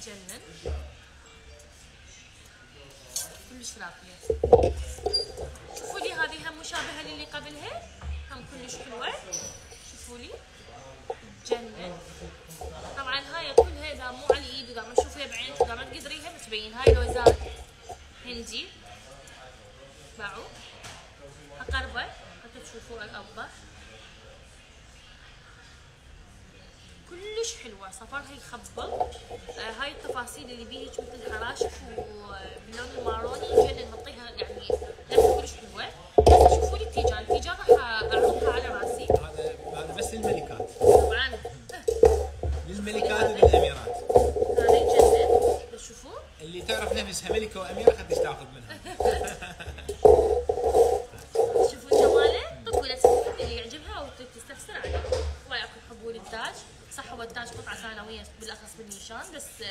تجنن كلش راقية. شوفوا لي هذه هم مشابهة للي قبلها. هم كلش حلوة. شوفوا لي. تجنن طبعا هاي كلها إذا مو على الإيد إذا ما تشوفيها بعينك إذا ما تقدريها بتبين هاي لوزات هندي. باعوا. أقربة. حتى تشوفوا الاوضح كلش حلوة. صفرها يخبل للملكات وللاميرات هذا يجنن بس شوفوا. اللي تعرف نفسها ملكة واميره خدش تاخذ منها. شوفوا جماله. اللي يعجبها أو تستفسر عليه رايكم تحبون التاج صح هو التاج قطعة ثانوية بالأخص بالنيشان بس